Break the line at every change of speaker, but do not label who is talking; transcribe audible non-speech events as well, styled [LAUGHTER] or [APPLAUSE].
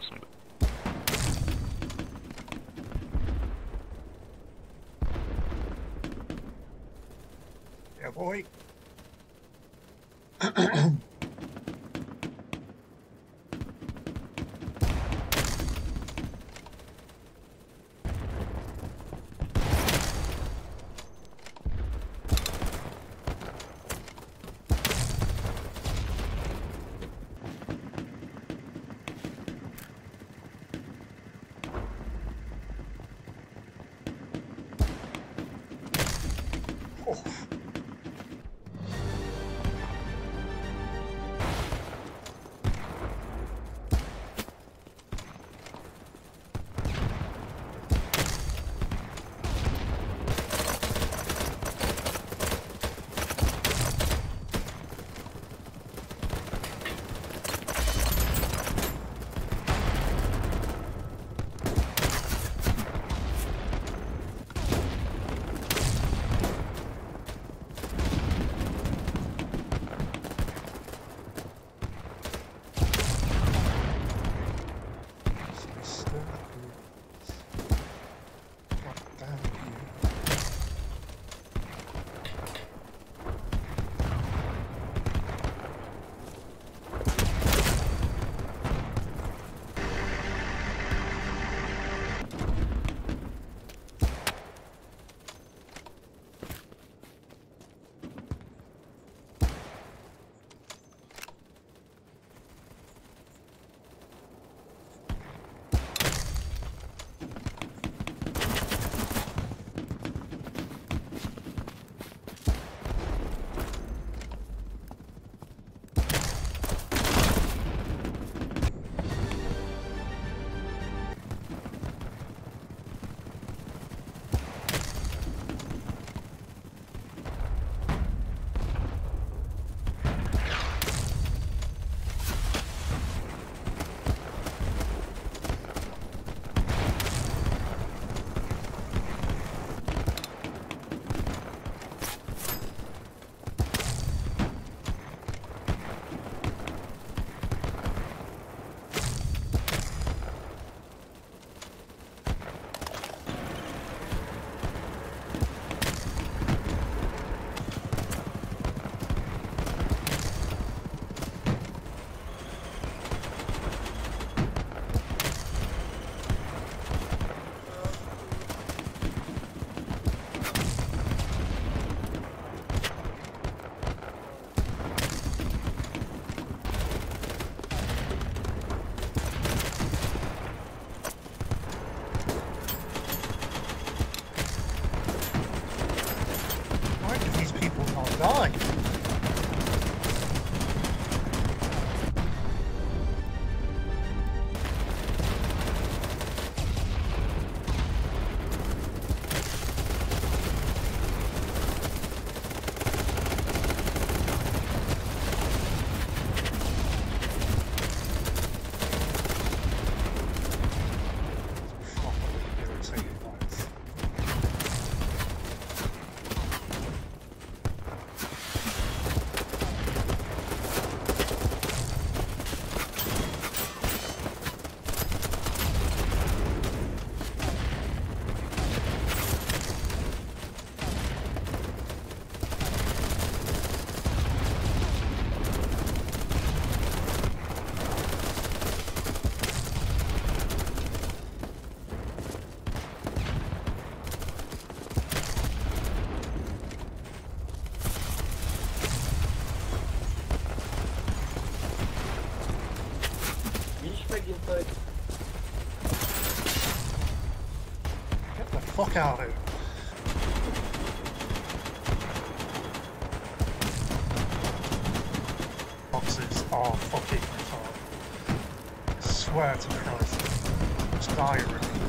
som
Yeah, boy. [CLEARS THROAT] Oh. Get the fuck out of here. Boxes are fucking retarded. I swear to Christ. Die already.